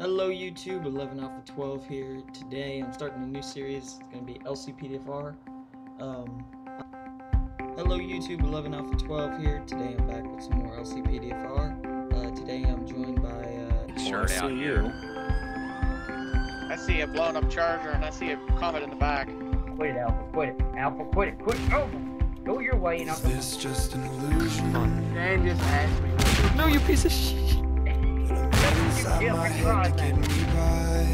Hello YouTube, 11 Alpha 12 here. Today I'm starting a new series. It's going to be LCPDFR. Um, hello YouTube, 11 Alpha 12 here. Today I'm back with some more LCPDFR. Uh, today I'm joined by... Uh, Shirt out you. I see a blown up charger and I see a comet in the back. Quit it, Alpha. Quit it. Alpha, quit it. Quit it. Oh! Go your way and I'll Is go. this just an illusion? Dan just asked me. No, you piece of shit. Inside Yeah, my my head to get me by.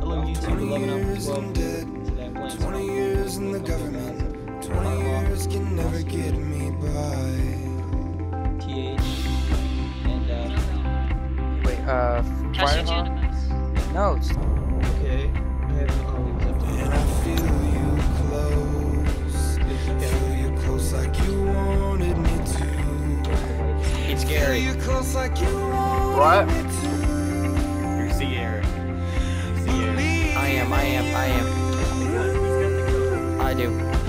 hello YouTube, 11 Alpha years 12 and here. dead. Today I'm playing 20 years in the government. 20 years can never get me by. TH. And, uh, Wait, uh, Firehawk? No, it's okay. I haven't always up to And I feel you close. Feel you close like you wanted me to. It's Feel you close like you wanted What? me to. You're Sierra. Sierra. I am, I am, I am. I do.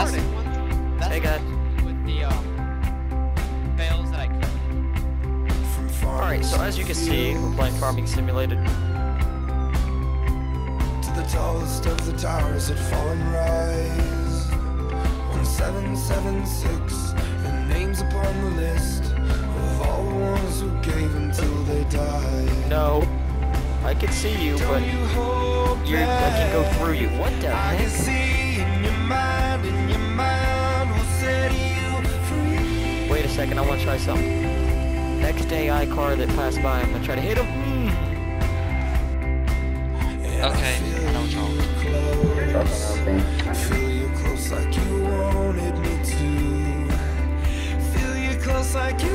On. See, that's that's Hey, guys. with the um fails that I could. Alright, so as you can see, we're playing Farming Simulator. to the tallest of the towers that fall and rise. 1776, the names upon the list of all the ones who gave until they died. No. I can see you, but you you're, I can go through you. What the I can heck? See in your mind, in your mind will set you free. Wait a second, I want to try something. Next AI car that passed by, I'm gonna try to hit him. And Okay, I know what's wrong. you close. Feel you close like you wanted me to. Feel you close like you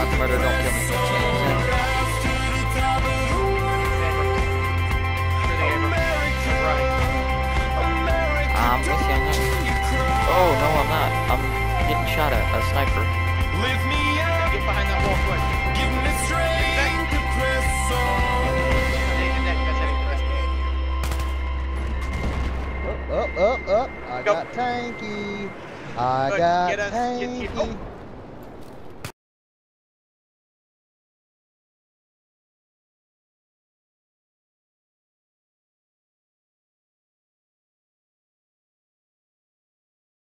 not the murderer, don't kill me. rise to the top of the world. America, America, I'm with you on that. don't you cry. Oh, no, I'm not. I'm getting shot at. A sniper. Lift me up, Get behind that wall quick. give me strength to press on. Take the deck, that's it. Up, up, up. I Go. got tanky. I Look, got get us- get- tanky. get- oh.